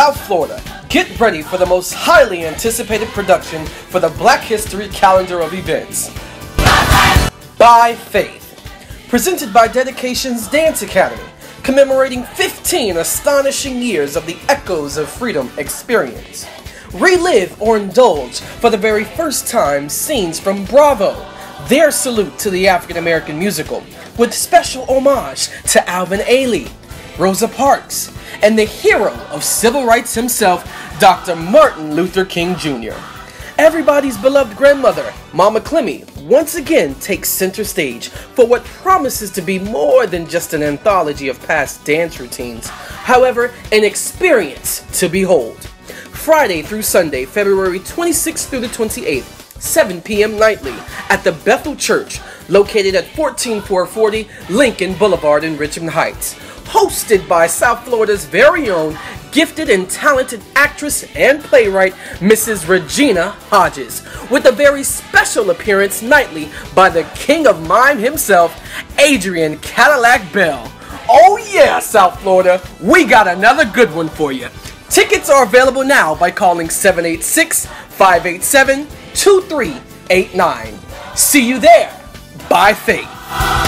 South Florida, get ready for the most highly anticipated production for the Black History calendar of events. By Faith. Presented by Dedication's Dance Academy, commemorating 15 astonishing years of the Echoes of Freedom experience. Relive or indulge for the very first time scenes from Bravo, their salute to the African American musical, with special homage to Alvin Ailey, Rosa Parks, and the hero of civil rights himself, Dr. Martin Luther King Jr. Everybody's beloved grandmother, Mama Clemmy, once again takes center stage for what promises to be more than just an anthology of past dance routines, however, an experience to behold. Friday through Sunday, February 26th through the 28th, 7 p.m. nightly at the Bethel Church, located at 14440 Lincoln Boulevard in Richmond Heights. Hosted by South Florida's very own gifted and talented actress and playwright, Mrs. Regina Hodges, with a very special appearance nightly by the king of mime himself, Adrian Cadillac Bell. Oh yeah, South Florida, we got another good one for you. Tickets are available now by calling 786 587 2389. See you there by faith.